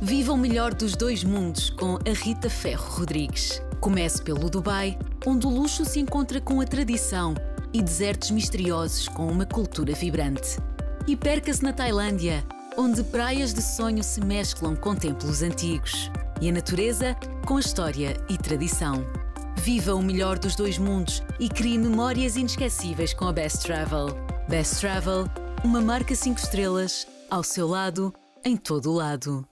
Viva o melhor dos dois mundos com a Rita Ferro Rodrigues. Comece pelo Dubai, onde o luxo se encontra com a tradição e desertos misteriosos com uma cultura vibrante. E perca-se na Tailândia, onde praias de sonho se mesclam com templos antigos e a natureza com a história e tradição. Viva o melhor dos dois mundos e crie memórias inesquecíveis com a Best Travel. Best Travel, uma marca 5 estrelas, ao seu lado, em todo o lado.